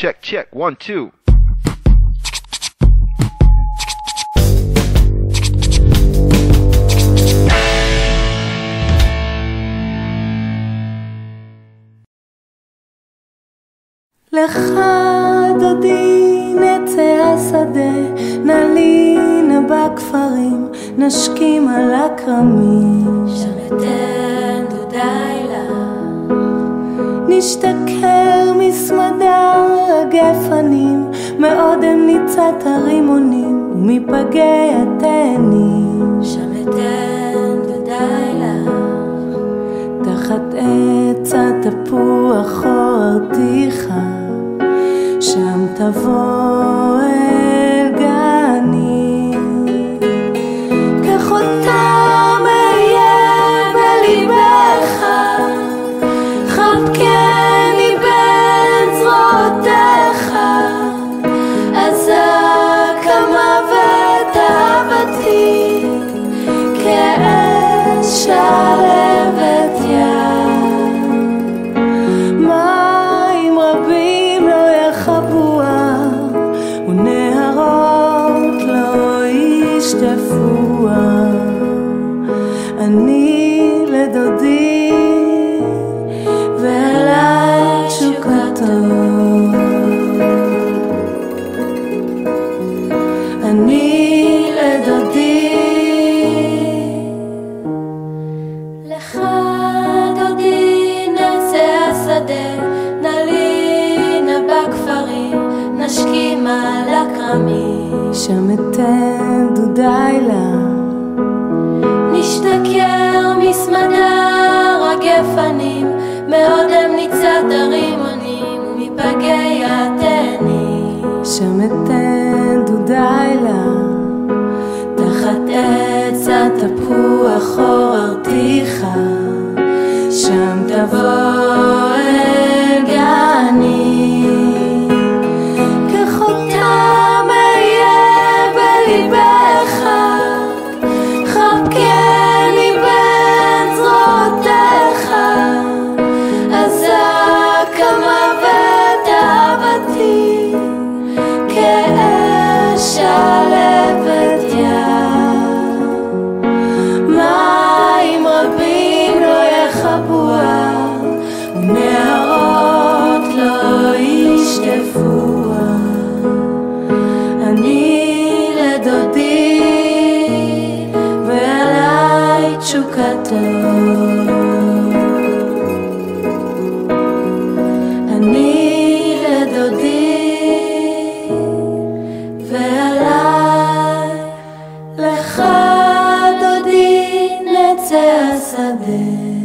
Check, check, one, two. לך דודי נצא השדה, נלינה בכפרים, נשכים על הכרמים. שם אתן דודי לה, נשתכר מסמדר הגפנים, מאודם ניצת הרימונים, ומפגי התאנים. שם אתן דודי לה, תחת עץ התפוח עורתיך, שם תבוא כאש שלהבת ים. מים רבים לא יכבוה, ונהרות לא ישטפוה. אני השדה, נלינה בכפרים, נשכים על הכרמים. שם אתן דודי לה. נשתכר מסמדר הגפנים, מאודם ניצת הרימונים, ומפגי התאנים. שם אתן דודי לה, תחת עץ התפוח עוררתיך, שם תבוא תשוקתו. אני לדודי, ועליי לך דודי נצא השדה.